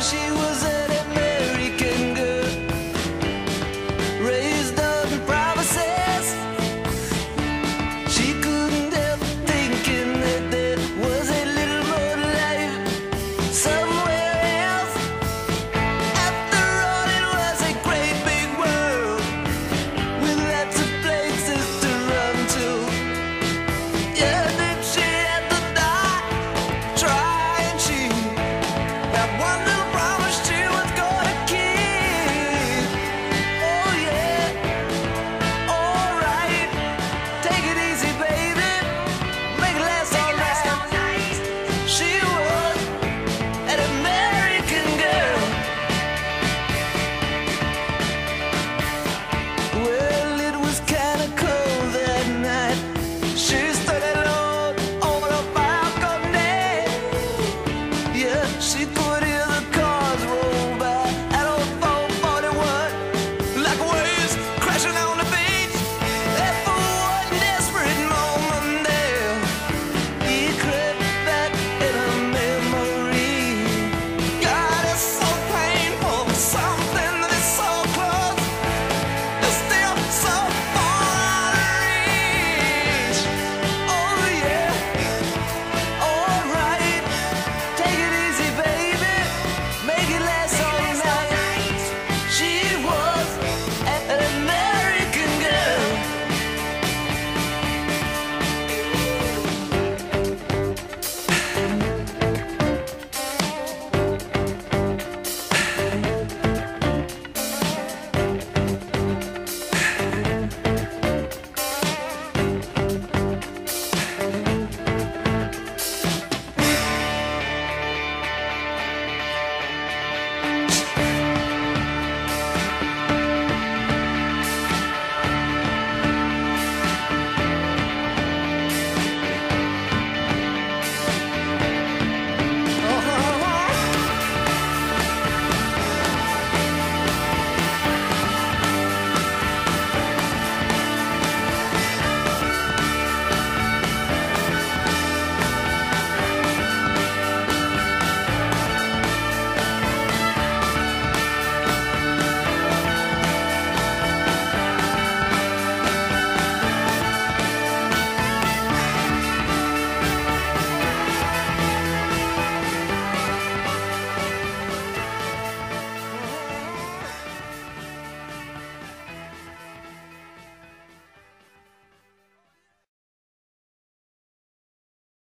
she was she'd put